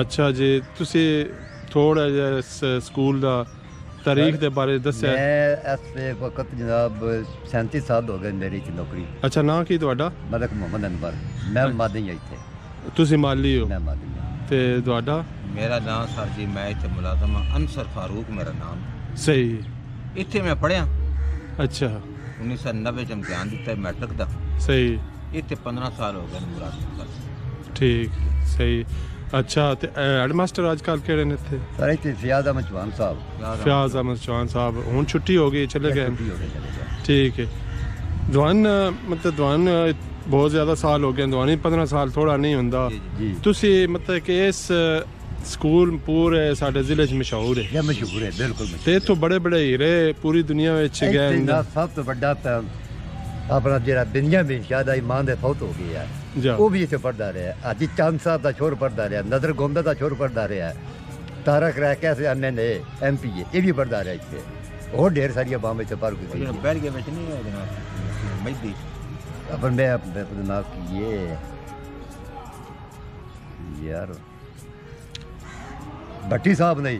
अच्छा जी तुसी थोड़ा जे स्कूल दा तारीख दे बारे दस्या मैं एस पे वक्त जनाब 37 साल हो गए मेरी नौकरी। अच्छा ना की तोडा मलक मोहम्मद अनवर। मैं मादी आई थे ਤੁਸੀਂ ਮਾਲੀ ਹੋ ਮੈਂ ਮਾਦੀ ਹਾਂ ਤੇ ਤੁਹਾਡਾ? ਮੇਰਾ ਨਾਮ ਸਰ ਜੀ ਮੈਂ ਇੱਥੇ ਮੁਲਾਜ਼ਮ ਹਾਂ। ਅਨਸਰ ਫਾਰੂਕ ਮੇਰਾ ਨਾਮ। ਸਹੀ। ਇੱਥੇ ਮੈਂ ਪੜਿਆ ਅੱਛਾ। 1990 ਚ ਇਮਤਿਹਾਨ ਦਿੱਤਾ ਮੈਟ੍ਰਿਕ ਦਾ। ਸਹੀ। ਇੱਥੇ 15 ਸਾਲ ਹੋ ਗਏ ਨੇ ਮੁਲਾਜ਼ਮ ਕਰ ਠੀਕ ਸਹੀ। ਅੱਛਾ ਤੇ ਹੈਡਮਾਸਟਰ ਅੱਜ ਕੱਲ ਕਿਹੜੇ ਨੇ ਇੱਥੇ? ਸਾਰੇ ਫਿਆਜ਼ ਅਹਿਮਦ ਚੌਹਾਨ ਸਾਹਿਬ। ਫਿਆਜ਼ ਅਹਿਮਦ ਚੌਹਾਨ ਸਾਹਿਬ। ਹੁਣ ਛੁੱਟੀ ਹੋ ਗਈ ਚਲੇ ਗਏ? ਛੁੱਟੀ ਹੋ ਗਈ ਚਲੇ ਗਏ। ਠੀਕ ਹੈ। ਦਵਾਨ ਮਤਲਬ ਦਵਾਨ ਬਹੁਤ ਜ਼ਿਆਦਾ ਸਾਲ ਹੋ ਗਏ ਦਵਾਨੀ 15 ਸਾਲ ਥੋੜਾ ਨਹੀਂ ਹੁੰਦਾ। ਤੁਸੀਂ ਮਤਲਬ ਕਿ ਇਸ ਸਕੂਲ ਪੂਰੇ ਸਾਡੇ ਜ਼ਿਲ੍ਹੇ 'ਚ ਮਸ਼ਹੂਰ ਹੈ। ਇਹ ਮਸ਼ਹੂਰ ਹੈ ਬਿਲਕੁਲ ਤੇ ਇੱਥੋਂ ਬੜੇ ਬੜੇ ਹੀਰੇ ਪੂਰੀ ਦੁਨੀਆ ਵਿੱਚ ਗਏ ਨੇ ਦਾ ਸਭ ਤੋਂ ਵੱਡਾ ਤਾਂ ਆਪਣਾ ਜਿਹੜਾ ਬਿੰਜਾਮਿਨ ਸ਼ਾਹ ਦਾ ਇਮਾਨ ਦੇ ਫੌਤ ਹੋ ਗਿਆ ਜਾ। ਉਹ ਵੀ ਇੱਥੇ ਪੜਦਾ ਰਿਹਾ। ਅੱਜ ਚੰਦ ਸਾਹਿਬ ਦਾ ਛੋਰ ਪੜਦਾ ਰਿਹਾ ਨਜ਼ਰ ਗੋਮਦਾ ਦਾ ਛੋਰ ਪੜਦਾ ਰਿਹਾ। ਤਾਰਕ ਰਹਿ ਕੈਸੇ ਅੰਨੇ ਨੇ ਐਮਪੀ ਇਹ ਵੀ ਪੜਦਾ ਰਿਹਾ ਇੱਥੇ। ਹੋਰ ਢੇਰ ਸਾਰੀਆਂ ਬਾਂਬੇ ਚ ਪਰ ਗਈ ਜਿਹੜਾ ਬੈਠ ਕੇ ਵਿੱਚ ਨਹੀਂ ਹੈ ਜਨਾਬ। ਮੈਦੀ अपन मैं अपने अपने नाम की ये यार भट्टी साहब नहीं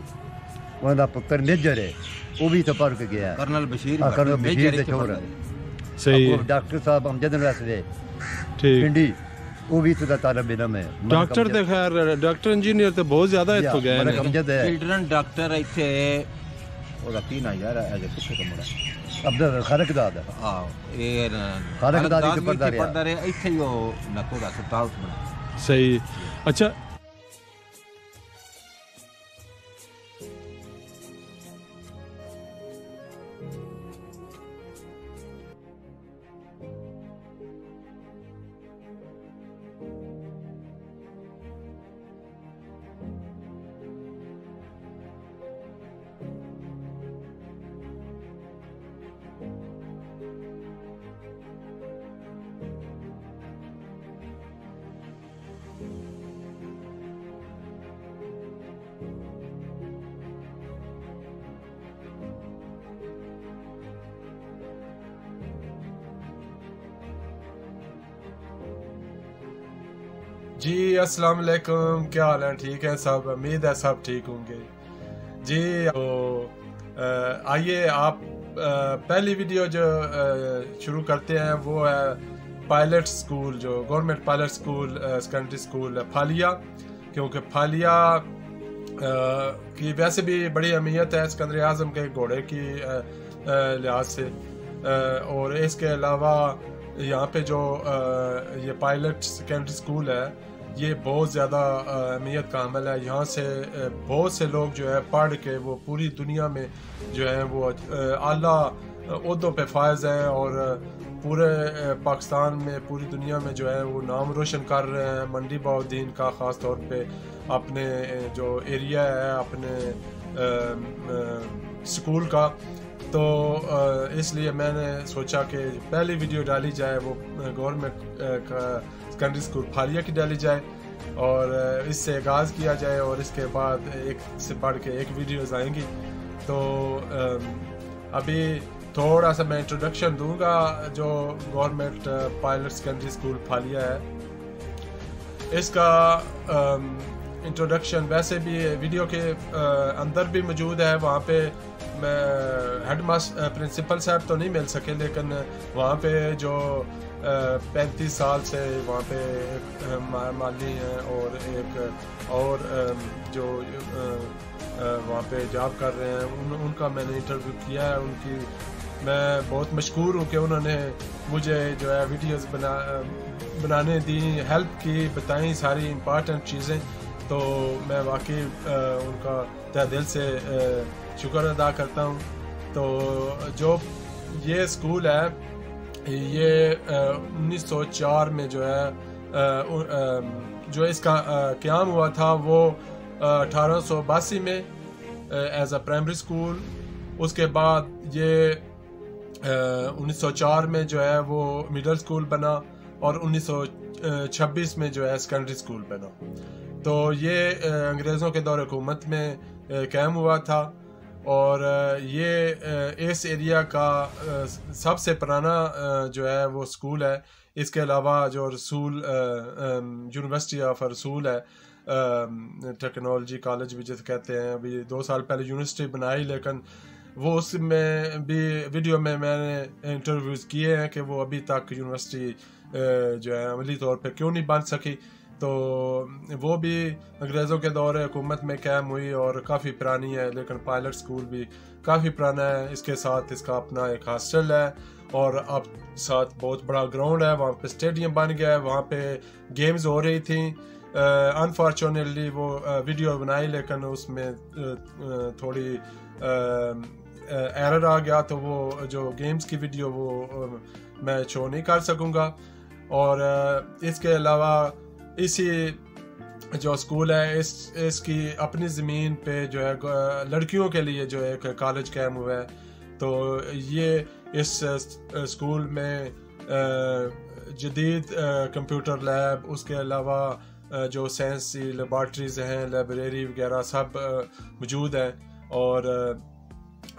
ਉਹਨਾਂ ਦਾ ਪੁੱਤਰ ਮੇਜਰ ਹੈ ਉਹ ਵੀ ਇੱਥੇ ਪੜ੍ਹ ਕੇ ਗਿਆ ਕਰਨਲ ਬਸ਼ੀਰ ਹਾਂ, ਕਰਨਲ ਮੇਜਰ ਬਸ਼ੀਰ ਦੇ ਇੱਥੇ ਛੋਰ ਪੜ੍ਹਦਾ ਹੈ। ਸਹੀ ਉਹ ਡਾਕਟਰ ਸਾਹਿਬ ਅਮਜਦ ਨਸਵੇ ਠੀਕ ਪਿੰਡੀ ਉਹ ਵੀ ਇੱਥੇ ਦਾ ਤਾਲਬ ਇਲਮ ਹੈ ਡਾਕਟਰ ਤੇ ਖੈਰ ਡਾਕਟਰ ਇੰਜੀਨੀਅਰ ਤੇ ਬਹੁਤ ਜ਼ਿਆਦਾ ਇੱਥੋਂ ਗਏ ਮਲਕ ਨੇ ਅਮਜਦ ਹੈ ਚਿਲਡਰਨ ਡਾਕਟਰ ਇੱਥੇ ਉਹਦਾ ਕੀ ਨਾ ਯਾਰ ਇਹ ਕਿੱਥੇ ਦਾ ਮੁੰਡਾ ਅਬਦੁਲ ਖਾਲਕ ਦਾਦ ਆਹ ਇਹ ਖਾਲਕ ਦਾਦੀ ਦਾਸ ਤੇ ਵੀ ਪੜ੍ਹਦਾ ਇੱਥੇ ਰਿਹਾ। ਪੜ੍ਹਦਾ ਰਿਹਾ ਇੱਥੇ ਹੀ ਉਹ ਨਕੋ ਦਾ ਹਸਪਤਾਲ ਬਣਾ ਸਹੀ ਅੱਛਾ जी अस्सलाम वालेकुम क्या हाल है? ठीक है सब? उम्मीद है सब ठीक होंगे। जी तो आइए आप अ, पहली वीडियो जो शुरू करते हैं वो है पायलट स्कूल जो government pilot school secondary school Phalia. क्योंकि फालिया की वैसे भी बड़ी अहमियत है सिकंदर आज़म के घोड़े की लिहाज से। अ, और इसके अलावा यहाँ पे जो ये पायलट सेकेंडरी स्कूल है ये बहुत ज़्यादा अहमियत का अमल है। यहाँ से बहुत से लोग जो है पढ़ के वो पूरी दुनिया में जो है वो अ, आला उहदों पे फायज हैं और पूरे पाकिस्तान में पूरी दुनिया में जो है वो नाम रोशन कर रहे हैं। मंडी बाउद्दीन का ख़ास तौर पे अपने जो एरिया है अपने स्कूल का। तो इसलिए मैंने सोचा कि पहली वीडियो डाली जाए वो गवर्नमेंट का सेकेंडरी स्कूल फालिया की डाली जाए और इससे आगाज़ किया जाए और इसके बाद एक से बढ़ के एक वीडियोज़ आएँगी। तो अभी थोड़ा सा मैं इंट्रोडक्शन दूँगा जो गवर्नमेंट पायलट सेकेंडरी स्कूल फालिया है। इसका इंट्रोडक्शन वैसे भी वीडियो के अंदर भी मौजूद है। वहाँ पे मैं हेड प्रिंसिपल साहब तो नहीं मिल सके, लेकिन वहाँ पे जो पैंतीस साल से वहाँ पे एक माली हैं और एक और जो वहाँ पे जॉब कर रहे हैं उन, उनका मैंने इंटरव्यू किया है उनकी मैं बहुत मशहूर हूँ कि उन्होंने मुझे जो है वीडियोस बना बनाने दी हेल्प की बताई सारी इंपॉर्टेंट चीज़ें। तो मैं वाकई उनका तह दिल से शुक्र अदा करता हूँ। तो जो ये स्कूल है ये अ, 1904 में जो है जो इसका क्याम हुआ था वो अठारह में एज अ प्राइमरी स्कूल उसके बाद ये अ, 1904 में जो है वो मिडिल स्कूल बना और उन्नीस सौ छब्बीस में जो है सेकेंडरी स्कूल बना। तो ये अंग्रेज़ों के दौर हुकूमत में कायम हुआ था। और ये इस एरिया का सबसे पुराना जो है वो स्कूल है। इसके अलावा जो रसूल यूनिवर्सिटी ऑफ़ रसूल है टेक्नोलॉजी कॉलेज भी जिसे कहते हैं, अभी दो साल पहले यूनिवर्सिटी बनाई, लेकिन वो उसमें भी वीडियो में मैंने इंटरव्यूज़ किए हैं कि वो अभी तक यूनिवर्सिटी जो है अमली तौर पे क्यों नहीं बन सकी। तो वो भी अंग्रेज़ों के दौर हुकूमत में कायम हुई और काफ़ी पुरानी है, लेकिन पायलट स्कूल भी काफ़ी पुराना है। इसके साथ इसका अपना एक हॉस्टल है और अब साथ बहुत बड़ा ग्राउंड है, वहाँ पे स्टेडियम बन गया है। वहाँ पे गेम्स हो रही थी। अनफॉर्चुनेटली वो वीडियो बनाई, लेकिन उसमें थोड़ी एरर आ गया तो वो जो गेम्स की वीडियो वो मैं शो नहीं कर सकूँगा। और इसके अलावा इसी जो स्कूल है, इस, इसकी अपनी ज़मीन पे जो है लड़कियों के लिए जो है, एक कॉलेज कैम हुआ है। तो ये इस स्कूल में जदीद कंप्यूटर लैब उसके अलावा जो साइंस लेबॉर्ट्रीज हैं लाइब्रेरी वगैरह सब मौजूद हैं। और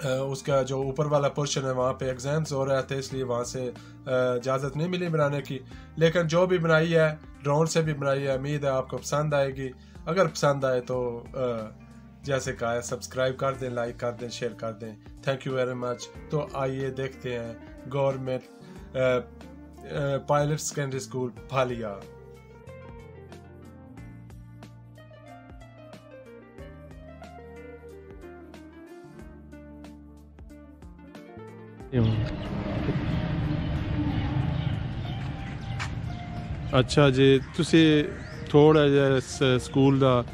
उसका जो ऊपर वाला पोर्शन है, वहाँ पे एग्ज़ाम्स हो रहे थे इसलिए वहाँ से इजाज़त नहीं मिली बनाने की। लेकिन जो भी बनाई है ड्रोन से भी बनाई है, उम्मीद है आपको पसंद आएगी। अगर पसंद आए तो जैसे कहा है सब्सक्राइब कर दें लाइक कर दें शेयर कर दें। थैंक यू वेरी मच तो आइए देखते हैं गवर्नमेंट पायलट सेकेंडरी स्कूल फालिया ਅੱਛਾ ਜੀ ਤੁਸੀਂ ਥੋੜਾ ਜਿਹਾ ਸਕੂਲ ਦਾ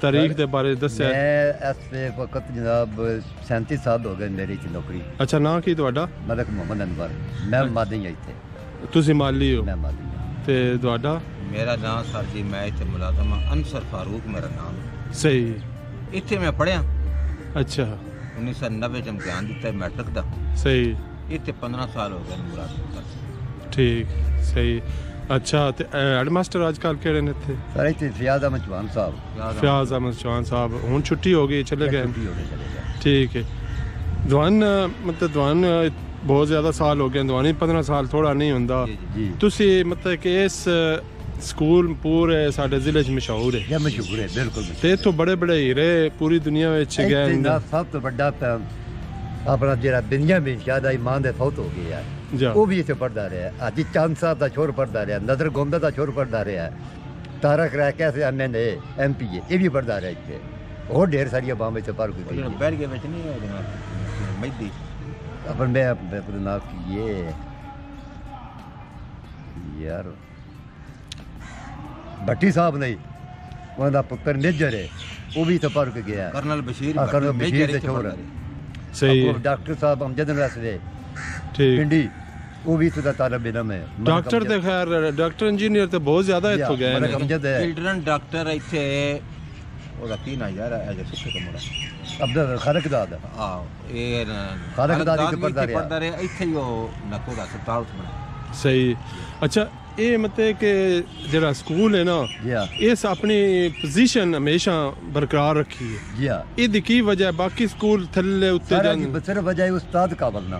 ਤਾਰੀਖ ਦੇ ਬਾਰੇ ਦੱਸਿਆ? ਮੈਂ ਇਸ ਵਕਤ ਜਨਾਬ 37 ਸਾਲ ਹੋ ਗਏ ਮੇਰੀ ਚ ਨੌਕਰੀ। ਅੱਛਾ ਨਾਂ ਕੀ ਤੁਹਾਡਾ? ਮਲਕ ਮੁਹੰਮਦ ਅਨਵਰ। ਮੈਂ ਮਾਦੀ ਹਾਂ ਇੱਥੇ। ਤੁਸੀਂ ਮਾਲੀ ਹੋ? ਮੈਂ ਮਾਲੀ ਤੇ ਤੁਹਾਡਾ? ਮੇਰਾ ਨਾਮ ਸਰ ਜੀ ਮੈਂ ਇੱਥੇ ਮੁਲਾਜ਼ਮ ਹਾਂ। ਅਨਸਰ ਫਾਰੂਕ ਮੇਰਾ ਨਾਮ ਸਹੀ। ਇੱਥੇ ਮੈਂ ਪੜਿਆ ਅੱਛਾ। 1990 ਚ ਇਮਤਿਹਾਨ ਦਿੱਤਾ ਮੈਟ੍ਰਿਕ ਦਾ। ਸਹੀ। ਇੱਥੇ 15 ਸਾਲ ਹੋ ਗਏ ਮੁਲਾਜ਼ਮ ਕਰ ਠੀਕ ਸਹੀ। ਅੱਛਾ ਤੇ ਹੈਡਮਾਸਟਰ ਅੱਜ ਕੱਲ ਕਿਹੜੇ ਨੇ ਇੱਥੇ ਸਰ ਇੱਥੇ ਫਿਆਜ਼ ਅਹਿਮਦ ਚੌਹਾਨ ਸਾਹਿਬ ਯਾਦ ਆ- ਫਿਆਜ਼ ਅਹਿਮਦ ਚੌਹਾਨ ਸਾਹਿਬ ਹੁਣ ਛੁੱਟੀ ਹੋ ਗਈ ਚਲੇ ਗਏ ਛੁੱਟੀ ਹੋ ਗਈ ਚਲੇ ਗਏ ਠੀਕ ਹੈ ਦਵਾਨ ਮਤਲਬ ਦਵਾਨ ਬਹੁਤ ਜ਼ਿਆਦਾ ਸਾਲ ਹੋ ਗਏ ਦਵਾਨੀ 15 ਸਾਲ ਥੋੜਾ ਨਹੀਂ ਹੁੰਦਾ ਜੀ, ਜੀ। ਜੀ ਤੁਸੀਂ ਮਤਲਬ ਕਿ ਇਸ ਸਕੂਲ ਪੂਰੇ ਸਾਡੇ ਜ਼ਿਲ੍ਹੇ 'ਚ ਮਸ਼ਹੂਰ ਹੈ ਇਹ ਮਸ਼ਹੂਰ ਹੈ ਬਿਲਕੁਲ ਮਸ਼ਹੂਰ ਤੇ ਇੱਥੋਂ ਬੜੇ ਬੜੇ ਹੀਰੇ ਪੂਰੀ ਦੁਨੀਆ ਵਿੱਚ ਗਏ ਇੱਥੇ ਨੇ ਦਾ ਸਭ ਤੋਂ ਵੱਡਾ ਤਾਂ ਆਪਣਾ ਜਿਹੜਾ ਬਿੰਜਾਮਿਨ ਸ਼ਾਹ ਦਾ ਇਮਾਨ ਦੇ ਫੌਤ ਹੋ ਗਿਆ ओबीसी पढ़दा रहिया अज चंद साहब दा छोर पढ़दा रहिया नदर गोमदा दा छोर पढ़दा रहिया तारक राय कैसे अन्य ने एम पी ए भी पढ़दा रहा इतने और ढेर सारी अवाम इतने पार गुजरी अपन मैं अपने जनाब की ये यार। भट्टी साहब नहीं उन्होंने पुत्र मेजर है वो भी तो पार गया। कर्नल बशीर हाँ, कर्नल बशीर से छोड़ सही। डॉक्टर साहब अमजद रसवे ਛੋੜ ਪੜ੍ਹਦਾ ਹੈ। ਰਿਹਾ। ਸਹੀ ਅੱਗੋਂ ਹੈ ਡਾਕਟਰ ਸਾਹਿਬ ਅਮਜਦ ਨਸਲੇ ਠੀਕ ਪਿੰਡੀ ਉਹ ਵੀ ਤਾਂ ਤਾਲਬ ਇਲਮ ਹੈ ਮਲਕ ਡਾਕਟਰ ਤੇ ਅਮਜਦ- ਖੈਰ ਡਾਕਟਰ ਇੰਜੀਨੀਅਰ ਤੇ ਬਹੁਤ ਜ਼ਿਆਦਾ ਇੱਥੋਂ ਗਏ ਮਲਕ ਨੇ ਅਮਜਦ ਹੈ ਚਿਲਡਰਨ ਡਾਕਟਰ ਇੱਥੇ ਉਹਦਾ ਕੀ ਨਾਂ ਯਾਰ ਇਹ ਜਿਹੜਾ ਪਿੱਛੇ ਦਾ ਮੁੰਡਾ ਅਬਦੁਲ ਖਲਕ ਦਾਦ ਆਹ ਇਹ ਖਾਲਕ ਦਾਦੀ ਦਾਦ ਤੇ ਵੀ ਪੜ੍ਹਦਾ ਇੱਥੇ ਰਿਹਾ। ਪੜ੍ਹਦਾ ਰਿਹਾ ਇੱਥੇ ਹੀ ਉਹ ਨਕੋ ਦਾ ਹਸਪਤਾਲ ਉੱਥੇ ਬਣਾ ਸਹੀ ਅੱਛਾ ਇਹ ਮਤਲਬ ਕਿ ਜਿਹੜਾ ਸਕੂਲ ਹੈ ਨਾ ਜੀ ਹਾਂ ਇਸ ਆਪਣੀ ਪੋਜੀਸ਼ਨ ਹਮੇਸ਼ਾ ਬਰਕਰਾਰ ਰੱਖੀ ਹੈ ਜੀ ਹਾਂ ਇਹਦੀ ਕੀ ਵਜ੍ਹਾ ਹੈ? ਬਾਕੀ ਸਕੂਲ ਥੱਲੇ ਉੱਤੇ ਸਾਰਾ ਜੀ ਜਾਣ ਬਸਰ ਵਜਾਏ ਉਸਤਾਦ ਕਾ ਬਲਨਾ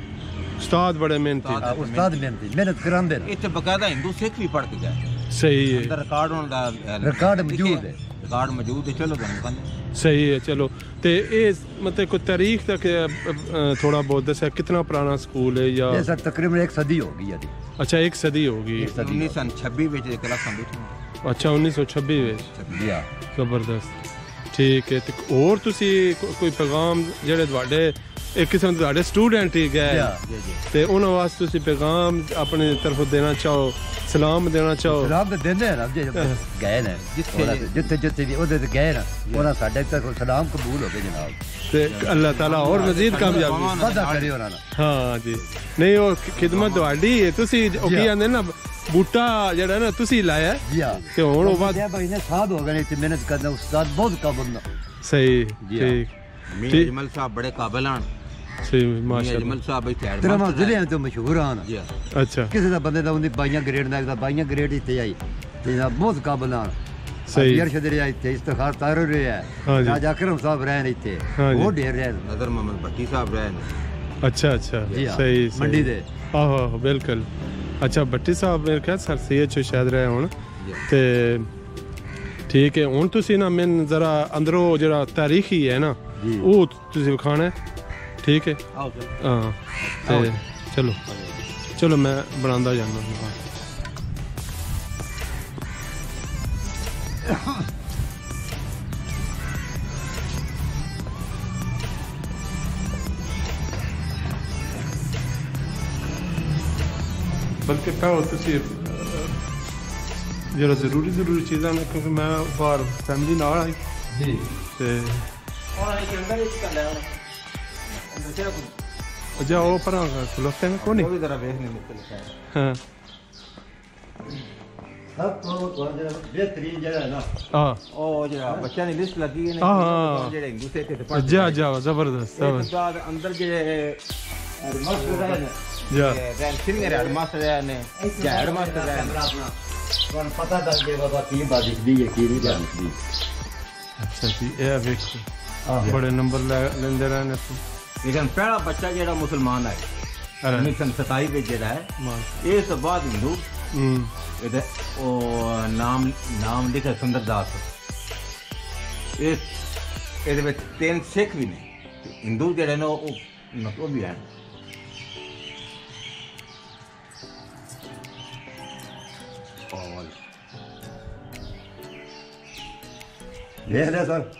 ਉਸਤਾਦ ਬੜੇ ਮਿਹਨਤੀ ਉਸਤਾਦ- ਮਿਹਨਤੀ ਮਿਹਨਤ ਕਰਾਂਦੇ ਨੇ ਇੱਥੇ ਬਕਾਇਦਾ ਹਿੰਦੂ ਸਿੱਖ ਵੀ ਪੜ੍ਹ ਕੇ ਗਏ ਸਹੀ ਅੰਦਰ ਹੈ ਰਿਕਾਰਡ ਹੋਣ ਦਾ ਰਿਕਾਰਡ ਮੌਜੂਦ ਹੈ। ਰਿਕਾਰਡ ਮੌਜੂਦ ਹੈ ਚਲੋ ਤੁਹਾਨੂੰ ਕਹਿੰਦੇ ਸਹੀ ਹੈ ਚਲੋ ਤੇ ਇਹ ਮਤਲਬ ਕੋਈ ਤਾਰੀਖ ਤੱਕ ਥੋੜਾ ਬਹੁਤ ਦੱਸਿਆ ਕਿੰਨਾ ਪੁਰਾਣਾ ਸਕੂਲ ਹੈ ਜਾਂ ਇਹ ਸਰ ਤਕਰੀਬਨ ਇੱਕ ਸਦੀ ਹੋ ਗਈ ਹੈ ਜੀ ਅੱਛਾ ਇੱਕ ਸਦੀ ਹੋ ਗਈ ਇੱਕ ਸਦੀ 1926 ਵਿੱਚ ਇਹ ਕਲਾਸਾਂ ਬੈਠੀਆਂ ਅੱਛਾ 1926 ਵਿੱਚ ਜੀ ਜ਼ਬਰਦਸਤ ਠੀਕ ਹੈ ਤੇ ਹੋਰ ਤੁਸੀਂ ਕੋਈ ਪੈਗਾਮ ਜਿਹੜੇ ਤੁਹਾਡੇ ਇੱਕ ਕਿਸਮ ਦੇ ਤੁਹਾਡੇ ਸਟੂਡੈਂਟ ਹੀ ਗਏ ਜੀ ਹਾਂ ਜੀ ਜੀ ਤੇ ਉਹਨਾਂ ਵਾਸਤੇ ਤੁਸੀਂ ਪੈਗਾਮ ਆਪਣੇ ਤਰਫੋਂ ਦੇਣਾ ਚਾਹੋ ਸਲਾਮ ਦੇਣਾ ਚਾਹੋ ਸਲਾਮ ਤਾਂ ਦਿੰਦੇ ਆ ਨਾ ਜੇ ਗਏ ਨੇ ਜਿੱਥੇ- ਉਹਨਾਂ ਦੇ- ਜਿੱਥੇ ਜਿੱਥੇ ਵੀ ਉਹਦੇ ਤੇ ਗਏ ਨਾ ਉਹਨਾਂ ਸਾਡੇ ਤੱਕ ਸਲਾਮ ਕਬੂਲ ਹੋ ਗਏ ਜਨਾਬ ਤੇ ਅੱਲਾਹ ਤਾਲਾ ਹੋਰ ਮਜ਼ੀਦ ਕਾਮਯਾਬੀ ਵਾਦਾ ਕਰੇ ਉਹਨਾਂ ਨਾਲ ਹਾਂ ਜੀ ਨਹੀਂ ਉਹ ਖਿਦਮਤ ਤੁਹਾਡੀ ਹੈ ਤੁਸੀਂ ਉਹ ਕੀ ਜੀ। ਕਹਿੰਦੇ ਨਾ ਬੂਟਾ ਜਿਹੜਾ ਨਾ ਤੁਸੀਂ ਲਾਇਆ ਜੀ ਹਾਂ ਤੇ ਹੁਣ ਉਹ ਬਾਅਦ ਇਹ ਭਾਈ ਨੇ ਸਾਧ ਹੋ ਗਏ ਨੇ ਤੇ ਮਿਹਨਤ ਕਰਨਾ ਉਸਤਾਦ ਬਹੁਤ ਕਾਬਲ ਨਾ ਸਹੀ ਜੀ ਹਾਂ। ਠੀਕ ਮੀਆਂ ਠੀਕ। ਅਜਮਲ ਸਾਹਿਬ ਬੜੇ ਕਾਬਿਲ ਹਨ ਸਹੀ ਮੀਆਂ ਮਾਸ਼ਾਅੱਲਾ ਅਜਮਲ ਸਾਹਿਬ ਇੱਥੇ ਤੇਰਾ ਹੈਡਮਾਸਟਰ ਜ਼ਿਲ੍ਹੇ ਤੋਂ ਮਸ਼ਹੂਰ ਹਨ ਜੀ ਹਾਂ। ਅੱਛਾ ਕਿਸੇ ਦਾ ਬੰਦੇ ਦਾ ਉਹਦੀ ਬਾਈਆਂ ਗ੍ਰੇਡ ਦਾ ਬਾਈਆਂ ਗ੍ਰੇਡ ਇੱਥੇ ਆਈ ਤੇ ਨਾ ਬਹੁਤ ਕਾਬਲ ਆ ਸਹੀ ਅਰਸ਼ਦ ਰਿਹਾ ਇੱਥੇ ਇਸਤਖਾਰ ਤਾਰ ਰਿਹਾ ਹਾਂਜੀ। ਰਾਜਾ ਅਕਰਮ ਸਾਹਿਬ ਰਹਿਣ ਇੱਥੇ ਹਾਂਜੀ। ਉਹ ਢੇਰ ਰਿਹਾ ਨਜ਼ਰ ਮੁਹੰਮਦ ਭੱਟੀ ਸਾਹਿਬ ਰਹੇ ਨੇ ਅੱਛਾ ਅੱਛਾ ਜੀ ਹਾਂ, ਸਹੀ ਸਹੀ। ਮੰਡੀ ਦੇ ਆਹੋ ਆਹੋ ਬਿਲਕੁਲ ਅੱਛਾ ਬੱਟੀ ਸਾਹਿਬ ਮੇਰੇ ਖਿਆਲ ਸਰ ਸੈਦ ਚ ਸ਼ਾਇਦ ਰਹੇ ਹੁਣ ਜੀ। ਤੇ ਠੀਕ ਹੈ ਹੁਣ ਤੁਸੀਂ ਨਾ ਮੈਨੂੰ ਜ਼ਰਾ ਅੰਦਰੋਂ ਜਿਹੜਾ ਤਾਰੀਖੀ ਹੈ ਠੀਕ ਹੈ ਆਓ ਸਰ ਹਾਂ ਤੇ ਚਲੋ ਚਲੋ ਮੈਂ ਬਣਾਉਂਦਾ ਜਾਂਦਾ ਹਾਂ ਬਲਕਿ ਪਹਿਲਾਂ ਤੁਸੀਂ ਅਹ, ਜਿਹੜਾ ਜ਼ਰੂਰੀ ਜ਼ਰੂਰੀ ਚੀਜ਼ਾਂ ਨੇ ਕਿਉਂਕਿ ਮੈਂ ਬਾਹਰ ਫੈਮਿਲੀ ਨਾਲ ਆਈ ਜੀ ਤੇ ਹੁਣ ਇਹ ਅੰਦਰ ਇਸ ਕਰ ਲਿਆ じゃあオーパラがクロステンコニ वो जरा देखने हाँ सब तो जरा बेहतरीन है ना हाँ ओ जरा बच्चा ने लिस्ट लगी है ना गुस्से जा जा ज़बरदस्त अंदर जे ना जा रैन सिंगर है ने जा अपना कौन पता बाबा की दी है की नहीं अच्छा जी बड़े नंबर लेंदे रहने लेकिन पहला बच्चा जो मुसलमान है उन्नीस सौ सताई जोड़ा है इस बाद हिंदू। हम्म। नाम नाम लिखा सुंदर दास। तीन सिख भी ने तो हिंदू जोड़े ने वो भी है। और देख रहे सर?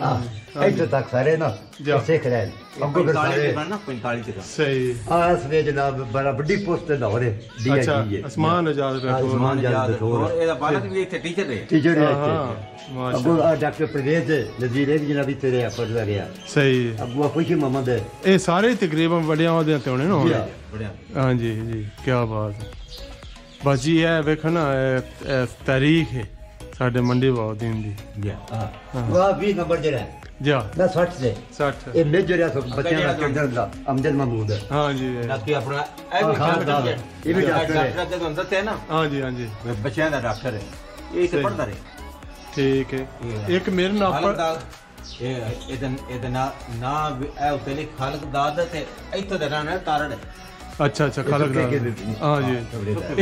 ਹਾਂ। ਇੱਥੇ ਤੱਕ ਸਾਰੇ ਨਾ ਸਿੱਖ ਰਹੇ ਨੇ ਅੱਗੋਂ ਫਿਰ ਸਾਰੇ ਨਾ 45 ਚ ਸਹੀ। ਆਸ ਵੇ ਜਨਾਬ ਬੜਾ ਵੱਡੀ ਪੋਸਟ ਤੇ ਲਾਹੌਰੇ ਡੀਆਈਜੀ ਹੈ। ਅਸਮਾਨ ਆਜ਼ਾਦ ਰਾਠੌਰ ਅਸਮਾਨ ਆਜ਼ਾਦ ਰਾਠੌਰ ਇਹਦਾ ਬਾਲਕ ਵੀ ਇੱਥੇ ਟੀਚਰ ਰਹੇ ਟੀਚਰ ਰਹੇ ਇੱਥੇ। ਅੱਗੋਂ ਆ ਡਾਕਟਰ ਪ੍ਰਵੇਦ ਨਜ਼ੀਰ ਇਹ ਜਨਾਬ ਇੱਥੇ ਰਿਹਾ ਪੜਦਾ ਰਿਹਾ। ਸਹੀ। ਅੱਗੋਂ ਖੁਸ਼ੀ ਮੁਹੰਮਦ ਇਹ ਸਾਰੇ ਤਕਰੀਬਨ ਵੱਡਿਆਂ ਉਹਦੇ ਤੇ ਹੋਣੇ ਨਾ ਹਾਂਜੀ ਜੀ ਕੀ ਬਾਤ ਬਾਜੀ ਹੈ ਵੇਖਣਾ ਤਾਰੀਖ ਹੈ। ਸਾਡੇ ਮੰਡੀ ਬਾਉਦੀਨ ਦੀ। ਜੀ ਹਾਂ। ਉਹ 20 ਨੰਬਰ ਜਿਹੜਾ ਹੈ। ਜਾ। ਮੈਂ 60 ਦੇ। 60 ਇਹ ਮੇਜਰ ਹੈ ਸਭ ਬੱਚਿਆਂ ਦਾ ਕੇਂਦਰ ਦਾ ਅਮਜਦ mahmood ਹੈ ਹਾਂ ਜੀ ਡਾਕਟਰ ਆਪਣਾ ਇਹ ਹਾਂ, ਵੀ ਡਾਕਟਰ ਸਾਹਿਬ। ਇਹ ਵੀ ਡਾਕਟਰ ਹੈ। ਡਾਕਟਰ ਦੇ ਅੰਦਰ ਤੇ ਨਾ ਹਾਂ ਜੀ ਹਾਂ ਜੀ ਬੱਚਿਆਂ ਦਾ ਡਾਕਟਰ ਹੈ। ਇਹ ਇੱਥੇ। ਪੜਦਾ ਰਹੇ। ਠੀਕ ਹੈ। ਇੱਕ ਮੇਰੇ ਨਾਲ ਦਾ ਇਹ ਇਹਦਾ ਇਹਦਾ ਨਾ ਨਾ ਇਹ ਉੱਤੇ ਲਿਖ ਖਾਲਕ ਦਾਦ ਤੇ ਇੱਥੋਂ ਦਾ ਨਾਂ ਹੈ ਤਾਰੜ ਅੱਛਾ ਅੱਛਾ ਖਾਲਕ ਦਾ ਦੇ। ਹਾਂ ਜੀ।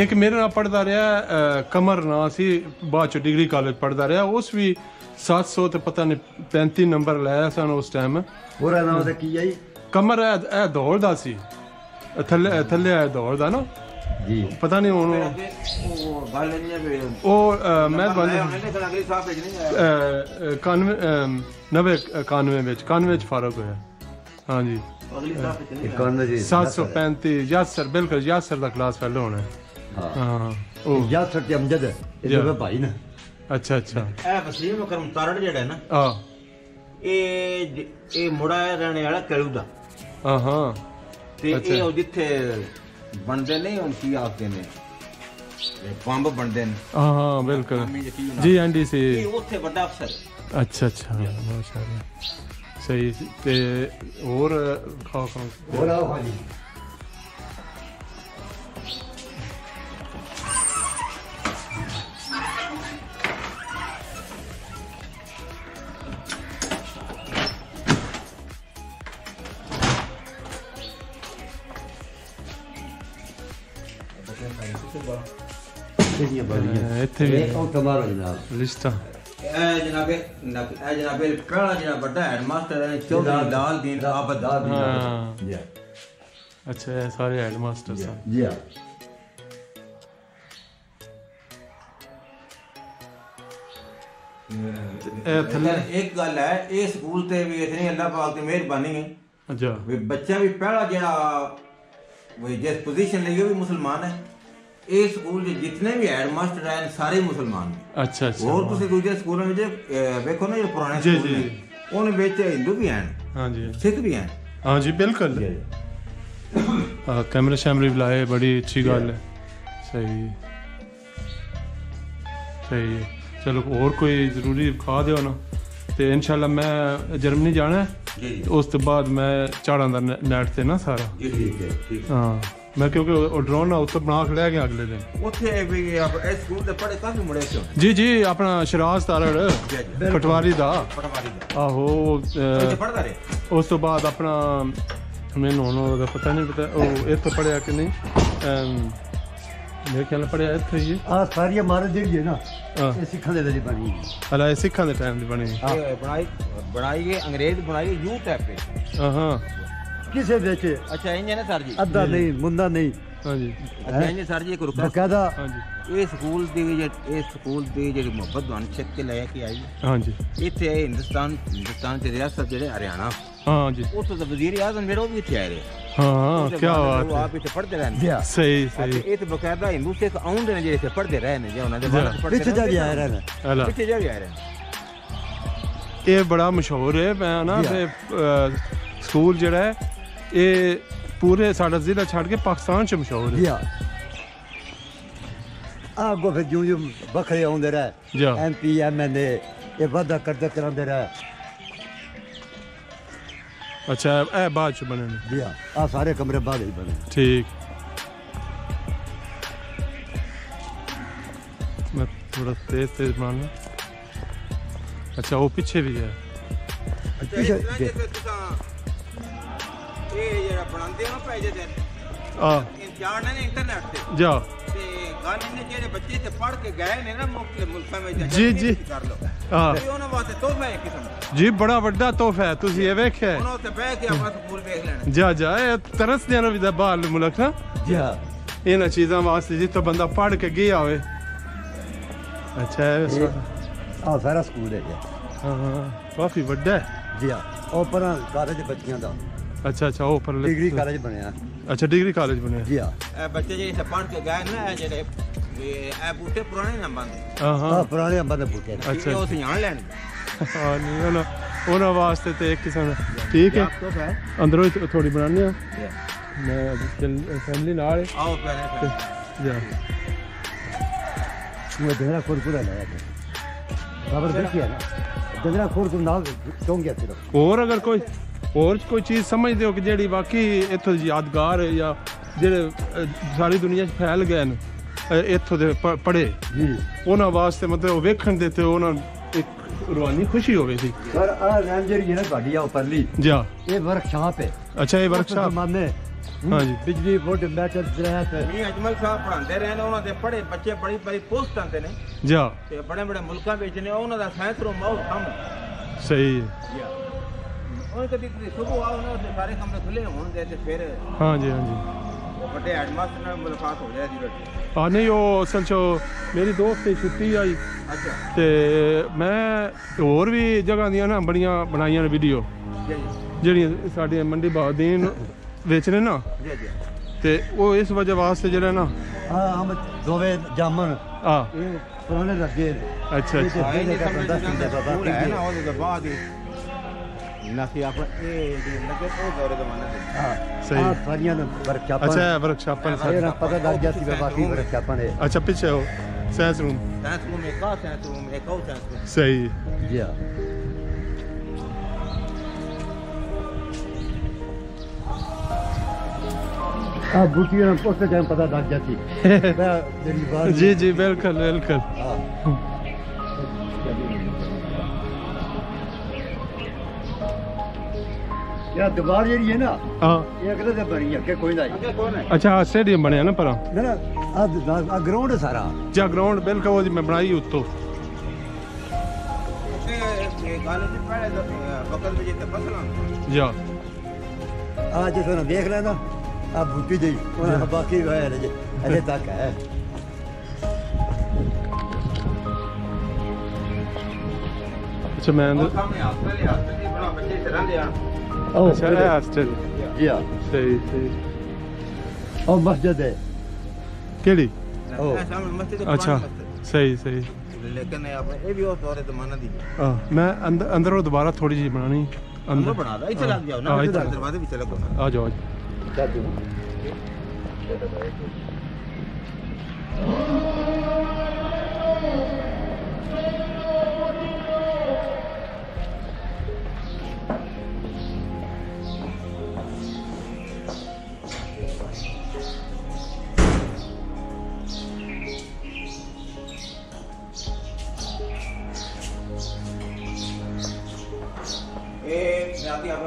ਇੱਕ ਮੇਰੇ ਨਾਲ ਪੜਦਾ ਰਿਹਾ ਕਮਰ ਨਾਂ ਸੀ ਬਾਅਦ ਚ ਡਿਗਰੀ ਕਾਲਜ ਪੜਦਾ ਰਿਹਾ। ਉਸ ਵੀ 700 ਤੇ ਪਤਾ ਨਹੀਂ 35 ਨੰਬਰ ਲਾਇਆ ਸਨ ਉਸ ਟਾਈਮ ਪੂਰਾ ਨਾਮ ਦਾ ਕੀ ਹੈ ਜੀ? ਕਮਰ ਇਹ ਦੌੜਦਾ ਸੀ। ਥੱਲੇ ਥੱਲੇ ਇਹ ਦੌੜਦਾ ਨਾ। ਜੀ। ਪਤਾ ਨਹੀਂ ਹੁਣ ਉਹ ਗੱਲ ਨਹੀਂ ਉਹ ਮੈਂ ਤੁਹਾਨੂੰ ਉਹਨੇ ਫਿਰ ਅਗਲੀ ਸਾਹ ਭੇਜਣੀ ਹੈ 91 90 91 ਵਿੱਚ 91 ਵਿੱਚ ਫਾਰਗ ਹੋਇਆ। ਹਾਂ ਜੀ ਅਗਲੀ ਸਾਹ ਭੇਜਣੀ ਹੈ ਇਕਾਨਵੇਂ ਜੀ 735 ਯਾਸਰ ਬਿਲਕੁਲ ਯਾਸਰ ਦਾ ਕਲਾਸ ਫੈਲੋ ਹੋਣਾ ਹਾਂ ਹਾਂ ਉਹ ਯਾਸਰ ਤੇ ਅਮਜਦ ਹੈ ਇਹ ਜੀ। ਦੋਵੇਂ ਭਾਈ ਨੇ ਅੱਛਾ ਅੱਛਾ ਇਹ ਵਸੀਮ ਕਰਮ ਤਾਰੜ ਜਿਹੜਾ ਹੈ ਨਾ ਆ ਇਹ ਇਹ ਹੈ ਰਹਿਣੇ ਵਾਲਾ ਕਲੂ ਦਾ ਹਾਂ ਹਾਂ ਤੇ। ਇਹ ਉਹ ਜਿੱਥੇ ਬਣਦੇ ਨਹੀਂ ਹੁਣ ਕੀ ਆਖਦੇ ਨੇ ਇਹ ਬੰਬ ਬਣਦੇ ਨੇ ਹਾਂ ਹਾਂ ਬਿਲਕੁਲ ਜੀ ਐਨਡੀਸੀ ਇਹ ਉੱਥੇ ਵੱਡਾ ਅਫਸਰ ਹੈ। ਅੱਛਾ ਅੱਛਾ ਮਾਸ਼ਾਅੱਲਾ sei, de ouro kalkan. Oren. Balinha, balinha. É, teve. É o camarão, Lista. जनाब तो एक गल बच्चा भी पहला जेड़ा वे जिस पोजीशन लेगे मुसलमान है इस स्कूल जितने भी हेडमास्टर हैं सारे मुसलमान हैं। अच्छा अच्छा। और किसी दूसरे स्कूल में जे देखो ना ये पुराने जी जी। उन बेच हिंदू भी हैं हाँ जी। सिख भी हैं हाँ जी बिल्कुल। कैमरे शैमरे भी लाए बड़ी अच्छी गल है। सही। सही है। चलो और कोई ज़रूरी खा दो ना। तो इनशाला मैं जर्मनी जाना है। उस तो बाद मैं झाड़ा का नैट से ना सारा। हाँ। ਮੈਂ ਤੇ ਤੋਂ ਤੇ ਕਿਉਂਕਿ ਉਹ ਡਰੋਨ ਆ ਉੱਤੇ ਬਣਾ ਕੇ ਲੈ ਗਿਆ ਅਗਲੇ ਦਿਨ। ਉੱਥੇ ਵੀ ਆਪ ਇਸ ਸਕੂਲ ਦੇ ਪੜੇ ਕਾਫੀ ਮੁੰਡੇ ਸੀ ਜੀ ਜੀ ਆਪਣਾ ਸ਼ਰਾਜ਼ ਤਾਰੜ ਪਟਵਾਰੀ ਦਾ। ਪਟਵਾਰੀ ਦਾ। ਆਹੋ ਪੜਦਾ ਰਹੇ? ਉਸ ਤੋਂ ਬਾਅਦ ਆਪਣਾ ਮੈਨੂੰ ਹੁਣ ਉਹਦਾ ਪਤਾ ਨਹੀਂ ਪਤਾ ਉਹ ਇੱਥੇ ਪੜਿਆ ਕਿ ਨਹੀਂ। ਮੇਰੇ ਖਿਆਲ ਨਾਲ ਪੜਿਆ ਇੱਥੇ ਹੀ ਆ ਸਾਰੀ ਇਮਾਰਤ ਜਿਹੜੀ ਹੈ ਨਾ ਇਹ ਸਿੱਖਾਂ ਦੇ ਲਈ ਬਣੀ ਹੈ। ਹਲਾ ਇਹ ਸਿੱਖਾਂ ਦੇ ਟਾਈਮ ਦੀ ਬਣੀ ਬਣਾਈ ਬਣਾਈ ਗਈ ਅੰਗਰੇਜ਼ ਬਣਾਈ ਯੂਥ ਹੈ पे ਹਾਂ। ਕਿਸੇ ਵਿੱਚ। ਅੱਛਾ ਇੰਜ ਹੈ ਨਾ ਸਰ ਜੀ? ਅੱਧਾ ਨਹੀਂ ਮੁੰਦਾ ਨਹੀਂ। ਹਾਂਜੀ। ਅੱਛਾ ਇੰਜ ਸਰ ਜੀ ਇੱਕ ਰੁਕਾ ਬਕਾਇਦਾ ਹਾਂਜੀ। ਇਹ ਸਕੂਲ ਦੀ ਜਿਹੜੀ ਇਹ ਸਕੂਲ ਦੀ ਜਿਹੜੀ ਮੁਹੱਬਤ ਬਣ ਛੱਕ ਕੇ ਲੈ ਕੇ ਆਈ। ਹਾਂਜੀ। ਇੱਥੇ ਹਿੰਦੁਸਤਾਨ ਹਿੰਦੁਸਤਾਨ ਦੇ ਰਿਆਸਤ ਜਿਹੜੇ ਹਰਿਆਣਾ। ਹਾਂਜੀ। ਉੱਥੋਂ ਦਾ ਵਜ਼ੀਰ ਆਜ਼ਮ ਜਿਹੜਾ ਉਹ ਵੀ ਇੱਥੇ ਆਏ ਰਹੇ ਹਾਂ ਕੀ ਬਾਤ ਉਹ ਹੈ। ਆਪ ਇੱਥੇ ਪੜ੍ਹਦੇ ਰਹਿੰਦੇ ਜਿਆ ਸਹੀ ਸਹੀ। ਇਹ ਤੇ ਬਕਾਇਦਾ ਹਿੰਦੂ ਸਿੱਖ ਆਉਂਦੇ ਨੇ ਜਿਹੜੇ ਇੱਥੇ ਪੜ੍ਹਦੇ ਰਹੇ ਨੇ ਜਾਂ ਉਹਨਾਂ ਦੇ ਬਾਅਦ ਪੜ੍ਹਦੇ ਪਿੱਛੇ ਜਾ ਕੇ ਰਹਿਣਾ ਹਲਾ। ਪਿੱਛੇ ਜਾ ਕੇ ਆਏ ਰਹੇ ਨੇ। ਇਹ ਬੜਾ ਮਸ਼ਹੂਰ ਹੈ ਮੈਂ ਨਾ। ਤੇ ਸਕੂਲ ਜਿਹੜਾ ਹੈ ਇਹ ਪੂਰੇ ਸਾਡਾ ਜ਼ਿਲ੍ਹਾ ਛੱਡ ਕੇ ਪਾਕਿਸਤਾਨ ਚ ਮਸ਼ਹੂਰ ਹੈ ਜਿਆ ਆ ਅੱਗੋਂ ਫਿਰ ਜਿਉਂ ਜਿਉਂ ਵੱਖਰੇ ਆਉਂਦੇ ਰਹੇ ਜਾ ਐਮਪੀ ਐਮਐਲਏ ਇਹ ਵਾਧਾ ਕਰਦੇ ਕਰਾਉਂਦੇ ਰਹੇ ਅੱਛਾ ਇਹ ਬਾਅਦ ਚ ਬਣੇ ਨੇ ਜਿਆ ਆ ਸਾਰੇ ਕਮਰੇ ਬਾਅਦ ਹੀ ਬਣੇ ਠੀਕ ਮੈਂ ਥੋੜਾ ਤੇਜ਼ ਤੇਜ਼ ਬਣਾਉਣਾ ਅੱਛਾ ਉਹ ਪਿੱਛੇ ਵੀ ਹੈ ਪਿੱਛੇ ਇਸ ਤਰ੍ਹਾਂ ਜੇ ਤੁਸੀਂ ਇਹ ਜਿਹੜਾ ਬਣਾਉਂਦੇ ਹੋ ਨਾ ਪੈਜੇ ਦੇ ਆ ਜਾਣਨਾ ਨੇ ਇੰਟਰਨੈਟ ਤੇ। ਜਾ। ਤੇ ਗੱਲ ਇਹਨੇ ਜਿਹੜੇ ਬੱਚੇ ਇੱਥੇ ਪੜ੍ਹ ਕੇ ਗਏ ਨੇ ਨਾ ਮੁਖਤਲਿਫ ਮੁਲਕਾਂ ਵਿੱਚ ਜਾਂ ਜੀ, ਜੀ। ਕਰ ਲਓ। ਆ ਇਹ ਉਹਨਾਂ ਵਾਸਤੇ ਤੋਹਫਾ ਹੈ ਇੱਕ ਕਿਸਮ ਜੀ ਬੜਾ ਵੱਡਾ ਤੋਹਫਾ ਹੈ ਤੁਸੀਂ ਇਹ ਵੇਖਿਆ ਹੈ? ਉਹਨਾਂ ਉੱਤੇ ਬਹਿ ਕੇ ਆਪਣਾ ਸਕੂਲ ਵੇਖ ਲੈਣਾ। ਜਾ ਜਾ ਇਹ ਤਰਸਦੇ ਨੇ ਵੀ ਦਾ ਬਾਹਰ ਮੁਲਕ ਨਾ। ਜਿਆ ਇਹਨਾਂ ਚੀਜ਼ਾਂ ਵਾਸਤੇ ਜਿੱਥੇ ਬੰਦਾ ਪੜ੍ਹ ਕੇ ਗਿਆ ਹੋਵੇ। ਅੱਛਾ ਆ ਸਾਰਾ ਸਕੂਲ ਹੈ ਜਿਆ ਹਾਂ ਕਾਫੀ ਵੱਡਾ ਹੈ। ਜਿਆ ਉਹ ਪਰਾਂ ਕਾਲਜ ਬੱਚਿਆਂ ਦਾ। ਅੱਛਾ ਅੱਛਾ ਉਹ ਪਰ ਡਿਗਰੀ ਕਾਲਜ ਬਣਿਆ ਅੱਛਾ ਡਿਗਰੀ ਕਾਲਜ ਬਣਿਆ ਜਿਆ ਇਹ ਬੱਚੇ ਜਿਹੜੇ ਇੱਥੇ ਪੜ੍ਹ ਕੇ ਗਏ ਨਾ ਇਹ ਜਿਹੜੇ ਇਹ ਇਹ ਬੂਟੇ ਪੁਰਾਣੇ ਨਾ ਬੰਦੇ ਹਾਂ ਆ ਹਾਂ ਪੁਰਾਣੇ ਅੰਬਾਂ ਦੇ ਬੂਟੇ ਨੇ ਅੱਛਾ। ਇਹ ਉਹ ਸਿਆਣ ਲੈਣਗੇ ਹਾਂ ਨਹੀਂ ਉਹਨਾਂ ਉਹਨਾਂ ਵਾਸਤੇ ਤੇ ਇੱਕ ਕਿਸਮ ਦਾ ਠੀਕ ਹੈ ਤੋਹਫਾ ਹੈ ਅੰਦਰੋਂ ਹੀ ਥੋੜੀ ਬਣਾਉਣੀ ਆ ਮੈਂ ਫੈਮਿਲੀ ਨਾਲ ਆਓ ਪਹਿਲੇ ਹੈ। ਜਾ ਉਹ ਦੇਣਾ ਕੁਰਕੁਰਾ ਲਾਇਆ ਤੇ ਖਬਰ ਦੇਖੀ ਹੈ ਨਾ ਜਗਰਾ ਖੋਰ ਤੋਂ ਨਾਲ ਚੋਂ ਗਿਆ ਸਿਰਫ ਹੋਰ ਅਗਰ ਕੋਈ ਹੋਰ ਕੋਈ ਚੀਜ਼ ਸਮਝਦੇ ਹੋ ਕਿ ਜਿਹੜੀ ਵਾਕਈ ਇੱਥੋਂ ਦੀ ਯਾਦਗਾਰ ਹੈ ਜਾਂ ਜਿਹੜੇ ਸਾਰੀ ਦੁਨੀਆ 'ਚ ਫੈਲ ਗਏ ਨੇ ਇੱਥੋਂ ਦੇ ਪੜੇ ਜੀ। ਉਹਨਾਂ ਵਾਸਤੇ ਮਤਲਬ ਉਹ ਵੇਖਣ ਦੇ ਤੇ ਉਹਨਾਂ ਨੂੰ ਇੱਕ ਰੂਹਾਨੀ ਖੁਸ਼ੀ ਹੋਵੇ ਸੀ। ਪਰ ਆ ਰੈਂਜਰ ਹੀ ਹੈ ਨਾ ਤੁਹਾਡੀ ਆ ਉੱਪਰਲੀ ਜਾ ਇਹ ਵਰਕਸ਼ਾਪ ਹੈ। ਅੱਛਾ ਇਹ ਵਰਕਸ਼ਾਪ ਜ਼ਮਾਨੇ ਹਾਂਜੀ। ਬਿਜਲੀ ਬੋਰਡ ਮੈਟਰ ਰਹਿਤ ਮੀਆਂ ਅਜਮਲ ਸਾਹਿਬ ਪੜ੍ਹਾਉਂਦੇ ਰਹੇ ਨੇ ਉਹਨਾਂ ਦੇ ਪੜ੍ਹੇ ਬੱਚੇ ਬੜੀ ਬੜੀ ਪੋਸਟਾਂ ਤੇ ਨੇ। ਜਾ ਤੇ ਬੜੇ ਬੜੇ ਮੁਲਕਾਂ ਵਿੱਚ ਨੇ ਉਹਨਾਂ ਦਾ ਸਾਇੰਸ ਰੂਮ ਸਾਹਮਣੇ ਸਹੀ ਹੈ। ਉਹ ਕਦੀ ਕਦੀ ਸੁਬਹ ਆਓ ਨਾ ਤੇ ਸਾਰੇ ਕਮਰੇ ਖੁੱਲੇ ਹੋਣਗੇ ਤੇ ਫਿਰ ਹਾਂਜੀ ਹਾਂਜੀ। ਵੱਡੇ ਹੈਡਮਾਸਟਰ ਨਾਲ ਮੁਲਾਕਾਤ ਹੋ ਜਾਏਗੀ ਬੇਟੀ ਆ ਨਹੀਂ ਉਹ ਅਸਲ 'ਚ ਮੇਰੀ ਦੋਸਤ ਦੀ ਛੁੱਟੀ ਆਈ ਅੱਛਾ। ਤੇ ਮੈਂ ਹੋਰ ਵੀ ਜਗ੍ਹਾ ਦੀਆਂ ਨਾ ਬੜੀਆਂ ਬਣਾਈਆਂ ਨੇ ਵੀਡੀਓ ਜੀ ਜੀ। ਜਿਹੜੀਆਂ ਸਾਡੀਆਂ ਮੰਡੀ ਬਾਦੀਨ ਵਿੱਚ ਨੇ ਨਾ। ਜੀ ਜੀ। ਤੇ ਉਹ ਇਸ ਵਜ੍ਹਾ ਵਾਸਤੇ ਜਿਹੜਾ ਨਾ ਆ ਹਮ ਦੋਵੇਂ ਜਾਮਨ ਆ। ਇਹ ਪੁਰਾਣੇ ਲੱਗੇ। ਨੇ ਅੱਛਾ। ਇਹ ਅੱਛਾ ਆਏ ਨਹੀਂ ਦਾ ਸਮਝ ਸਕੂਲ ਹੈ ਨਾ ਉਹਦੇ ਤੋਂ ਬਾਅਦ ਹੀ। हाँ, अच्छा, अच्छा, जी जी बिल्कुल बिल्कुल। ਜਿਹੜੀ ਬਾਤ ਜੀ ਜੀ ਬਿਲਕੁਲ ਬਿਲਕੁਲ ਹਾਂ ਯਾ ਦੀਵਾਰ ਜਿਹੜੀ ਹੈ ਨਾ ਹਾਂ ਇਹ ਅਗਲੇ ਤੇ ਬਣੀ ਹੈ ਕਿ ਕੋਈ ਨਹੀਂ ਅੱਗੇ ਕੌਣ ਹੈ ਅੱਛਾ ਸਟੇਡੀਅਮ ਬਣਿਆ ਨਾ ਪਰਾਂ ਨਾ ਨਾ ਆ ਗਰਾਊਂਡ ਸਾਰਾ ਜਾਂ ਗਰਾਊਂਡ ਬਿਲਕੁਲ ਉਹਦੀ ਮੈਂ ਬਣਾਈ ਉੱਤੋਂ ਉੱਥੇ ਇਹ ਗੱਲ ਚ ਪਹਿਲੇ ਬਕਰ ਵਿੱਚ ਤੇ ਫਸਲਾਂ ਜਾ ਆ ਜਿਸ ਨੂੰ ਦੇਖ ਲੈਣਾ ਆ ਬੂਟੀ ਜੀ ਉਹਨਾਂ ਬਾਕੀ ਹੋਇਆ ਨੇ ਜੀ ਅਜੇ ਤੱਕ ਹੈ ਅੱਛਾ ਮੈਂ Oh, अच्छा है हॉस्टल या सही सही और मस्जिद है केड़ी अच्छा सही सही लेकिन ये भी और दौरे तो जमाना दी। हाँ मैं अंदर अंदर और दोबारा थोड़ी जी बनानी। अंदर। बना दे इधर हाँ। लग जाओ ना हाँ, इधर दरवाजे पीछे लगो आ जाओ आ जाओ।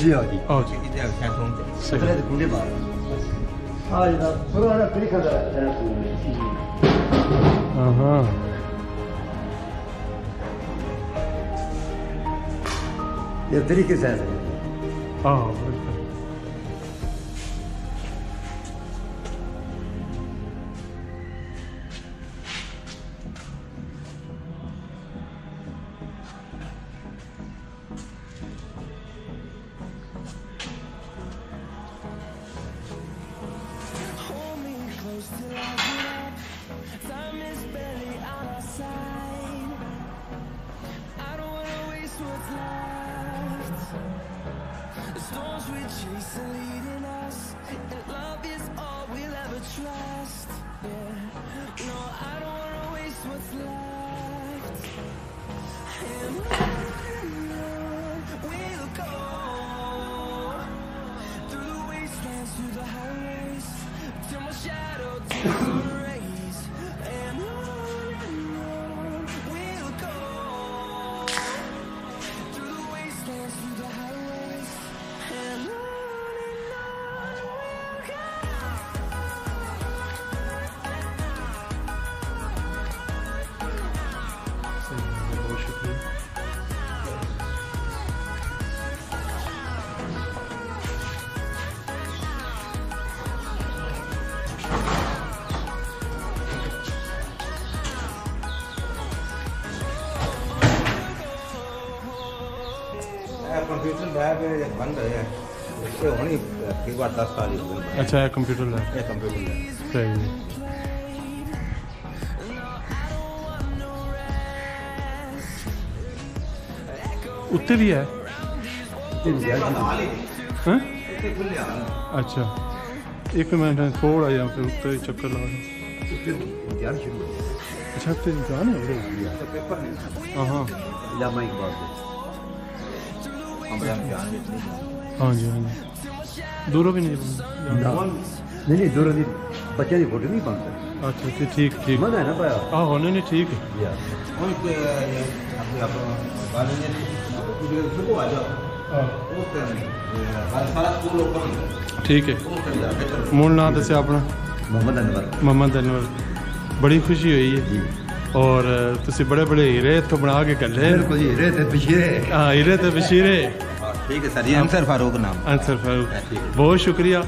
主要的哦，最近在要开通的，是，本来是公路嘛。啊，那昨天那可以看到在那附近。嗯哼。要第一个站是吗？啊，不是。कंप्यूटर लैब है अच्छा कंप्यूटर लैब कंप्यूटर सही उत्ते भी है? हाँ? अच्छा। एक मिनट थोड़ा यहाँ पे उत्ते चक्कर लगा अच्छा तो इम्तहान हाँ। है हाँ। हाँ जी हाँ जी दूरों भी नहीं नहीं नहीं दूरों नहीं बच्चे की फ़ोटो नहीं पाते अच्छा अच्छा ठीक ठीक मज़ा है ना पाया हाँ होने नहीं ठीक है ठीक है मूल नाम दस अपना मोहम्मद अनवर मोहम्मद अनवर बड़ी खुशी हुई है ਔਰ ਤੁਸੀਂ ਬੜੇ ਬੜੇ ਹੀਰੇ ਇੱਥੋਂ ਬਣਾ ਕੇ ਕੱਲੇ बिल्कुल जी रे थे पिछले ਹਾਂ ਹੀਰੇ ਤੇ ਬਸ਼ੀਰੇ ਠੀਕ ਹੈ ਸਰ ਜੀ ਅੰਸਰ ਫਾਰੂਕ ਨਾਮ ਅਨਸਰ ਫਾਰੂਕ ਬਹੁਤ ਸ਼ੁਕਰੀਆ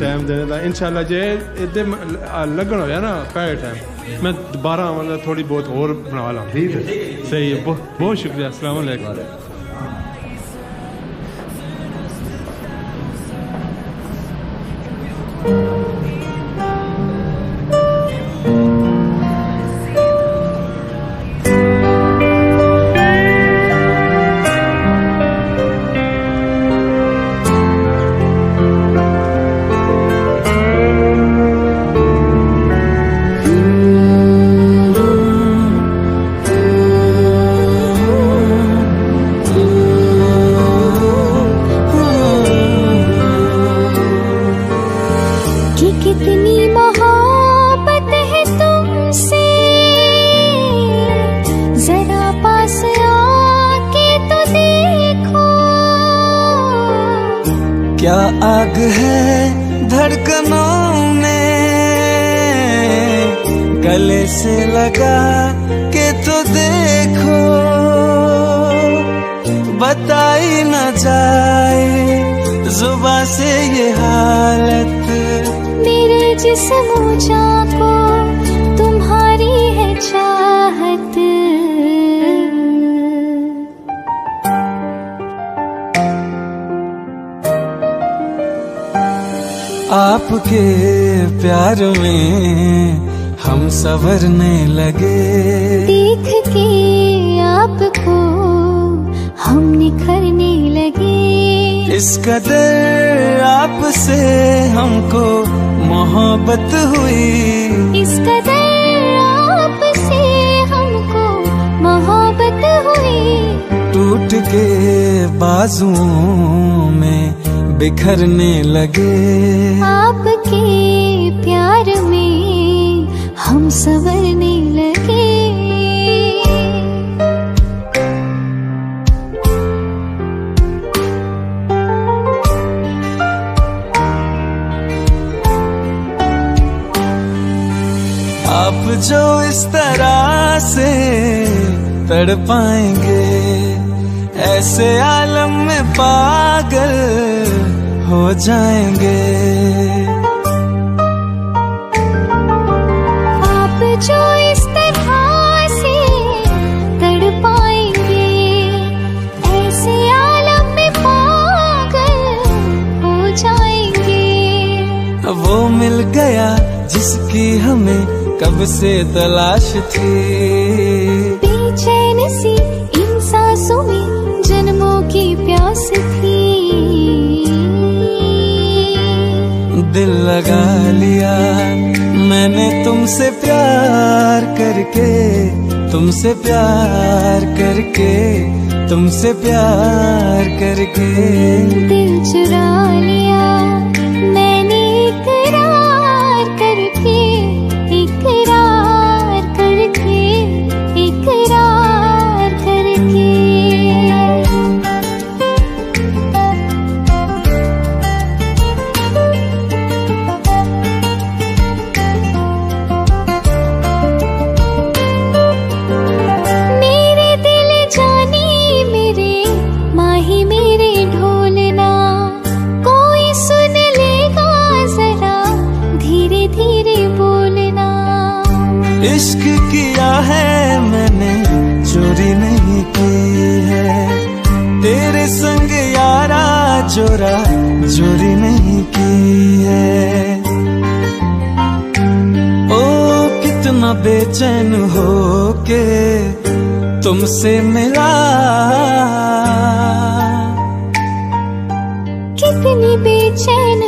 ਟਾਈਮ ਦੇਣ ਦਾ ਇਨਸ਼ਾਅੱਲਾ ਜੇ ਇਹਦੇ ਮ- ਆ ਲੱਗਣ ਹੋਇਆ ਨਾ ਪੈ ਟਾਈਮ ਮੈਂ ਦੁਬਾਰਾ ਆਵਾਂਗਾ ਥੋੜੀ ਬਹੁਤ ਹੋਰ ਬਣਾ ਲਾਂ ठीक है ਸਹੀ ਹੈ ਬਹੁਤ ਬਹੁਤ ਸ਼ੁਕਰੀਆ ਅਸਲਾਮ गले से लगा के तो देखो बताई न जाए जुबा से ये हालत। मेरे जिस्म को तुम्हारी है चाहत। आपके प्यार में हम सवरने लगे। देख के आपको हम निखरने लगे। इस कदर आपसे हमको मोहब्बत हुई। इस कदर आपसे हमको मोहब्बत हुई। टूट के बाजुओं में बिखरने लगे। आपके संवरने लगे आप जो इस तरह से तड़ पाएँगे, ऐसे आलम में पागल हो जाएँगे। गया जिसकी हमें कब से तलाश थी। बेचैन सी इन सांसों में जन्मों की प्यास थी। दिल लगा लिया मैंने तुमसे प्यार करके तुमसे प्यार करके तुमसे प्यार करके। दिल चुरा लिया किया है मैंने, चोरी नहीं की है। तेरे संग यारा चोरा चोरी नहीं की है। ओ, कितना बेचैन हो के तुमसे मिला। कितनी बेचैन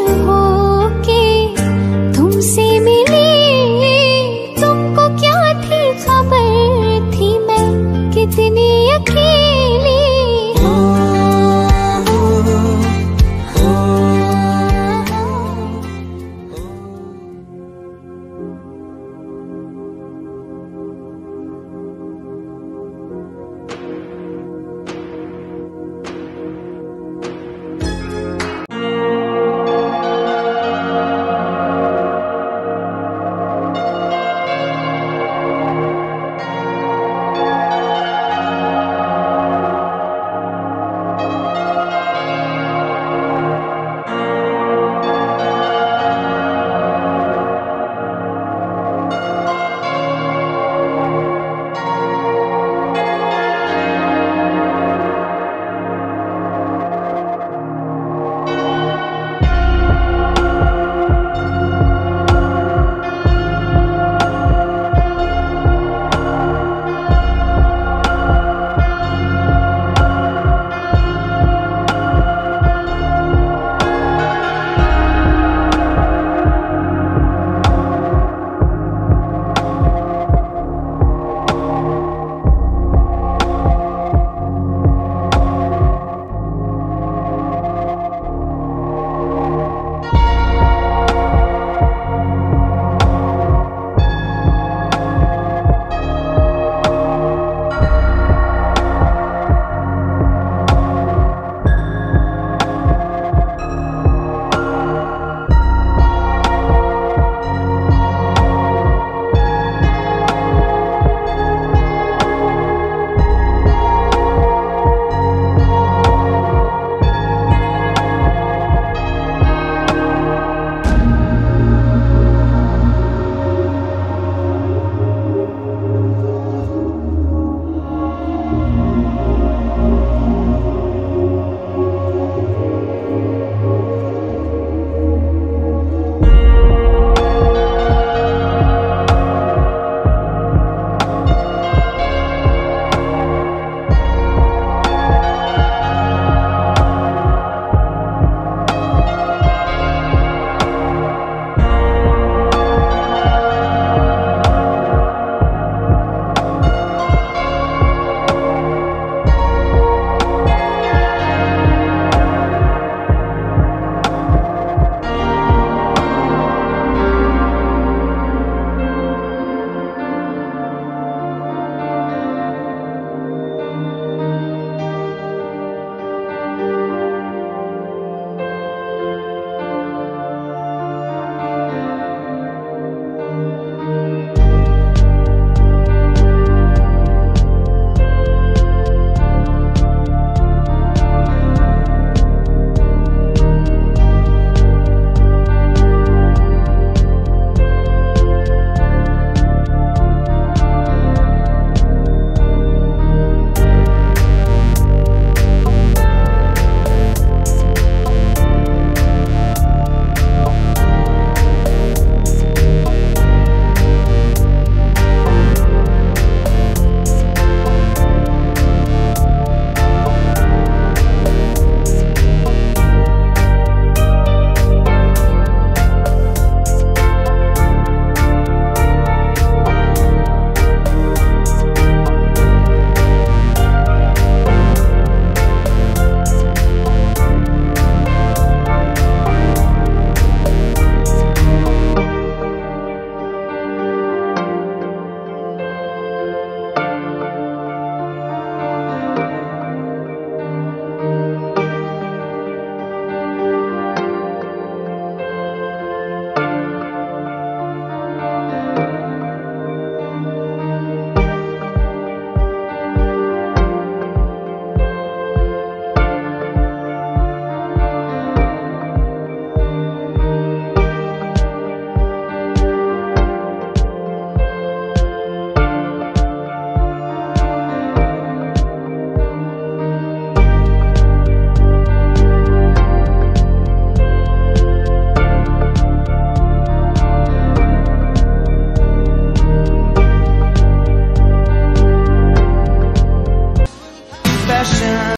passion.